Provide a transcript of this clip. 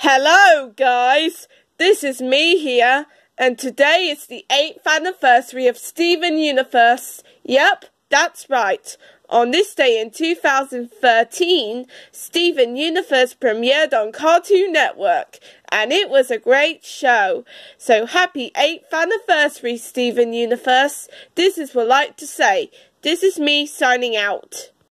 Hello, guys. This is me here, and today is the 8th anniversary of Steven Universe. Yep, that's right. On this day in 2013, Steven Universe premiered on Cartoon Network, and it was a great show. So happy 8th anniversary, Steven Universe. This is what I'd like to say. This is me signing out.